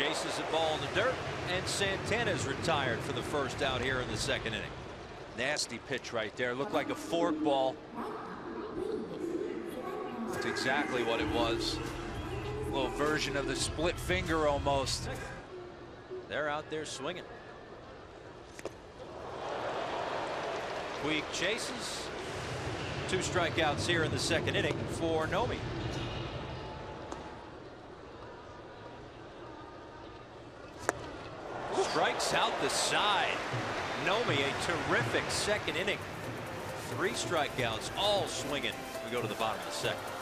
chases the ball in the dirt, and Santana's retired for the first out here in the second inning. Nasty pitch right there. Looked like a fork ball. That's exactly what it was. A little version of the split finger almost. They're out there swinging. Puig chases. Two strikeouts here in the second inning for Nohmi. Strikes out the side. Nohmi a terrific second inning. Three strikeouts all swinging. We go to the bottom of the second.